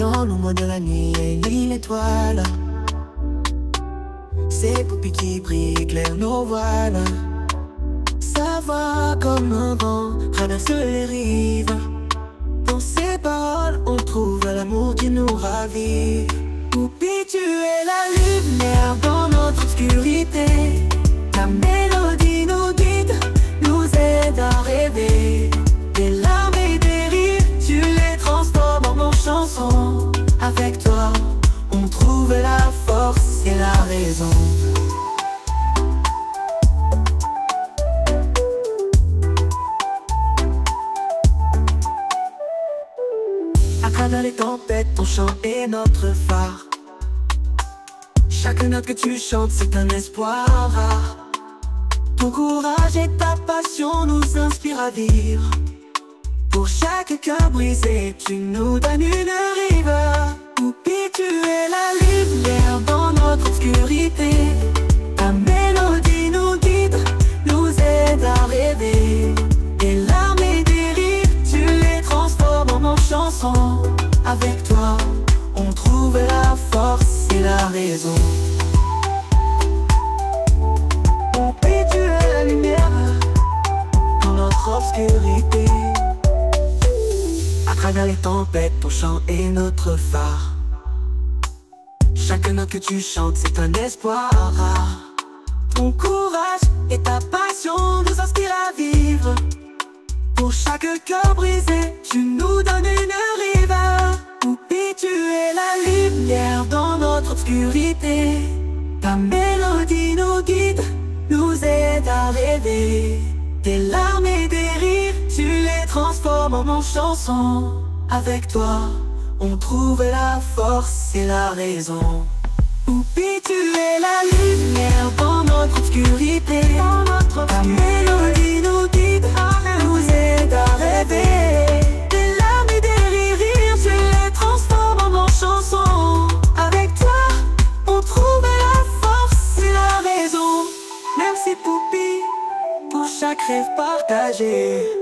Dans l'ombre de la nuit et l'étoile. C'est Poupie qui brille, éclaire nos voiles. Ça va comme un vent, traverse les rives. Dans ces paroles, on trouve l'amour qui nous ravit. Poupie, tu es la lumière Travers les tempêtes, ton chant est notre phare. Chaque note que tu chantes, c'est un espoir rare. Ton courage et ta passion nous inspirent à vivre. Pour chaque cœur brisé, tu nous donnes une rive. Poupie, tu es la lumière dans notre obscurité. Ta mélodie nous guide, nous aide à rêver Avec toi, on trouve la force et la raison. Poupie, tu la lumière dans notre obscurité. À travers les tempêtes, ton chant est notre phare. Chaque note que tu chantes, c'est un espoir. Rare Ton courage et ta passion nous inspirent à vivre. Pour chaque cœur brisé, tu nous donnes dans notre obscurité. Ta mélodie nous guide, nous aide à rêver. Des larmes et des rires, tu les transformes en chansons Avec toi, on trouve la force et la raison. Poupie, tu es la lumière dans notre obscurité? Raison